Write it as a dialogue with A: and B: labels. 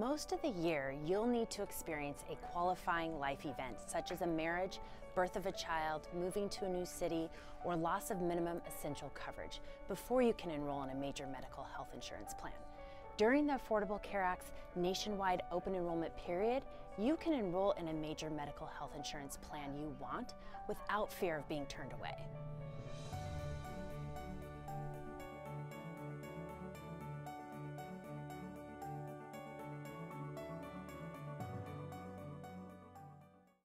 A: Most of the year, you'll need to experience a qualifying life event, such as a marriage, birth of a child, moving to a new city, or loss of minimum essential coverage, before you can enroll in a major medical health insurance plan. During the Affordable Care Act's nationwide open enrollment period, you can enroll in a major medical health insurance plan you want without fear of being turned away.